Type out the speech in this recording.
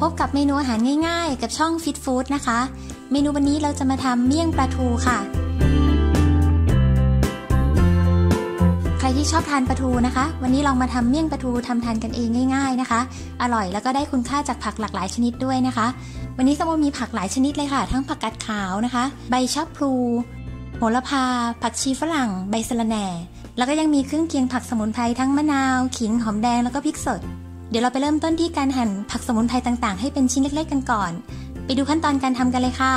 พบกับเมนูอาหารง่ายๆ กับช่อง Fit Food นะคะ เมนูวันนี้เราจะมาทำเมี่ยงปลาทูค่ะ ใครที่ชอบทานปลาทูนะคะ วันนี้ลองมาทำเมี่ยงปลาทูทำทานกันเองง่าย ๆนะคะ อร่อยแล้วก็ได้คุณค่าจากผักหลากหลายชนิดด้วยนะคะ วันนี้สมมมีผักหลายชนิดเลยค่ะ ทั้งผักกาดขาวนะคะ ใบชะพลูโหระพา ผักชีฝรั่ง ใบสะระแหน่ แล้วก็ยังมีเครื่องเคียงผักสมุนไพรทั้งมะนาว ขิง หอมแดงแล้วก็พริกสด เดี๋ยวเราไปเริ่มต้นที่การหั่นผักสมุนไพรต่างๆ ให้เป็นชิ้นเล็กๆ กันก่อน ไปดูขั้นตอนการทำกันเลยค่ะ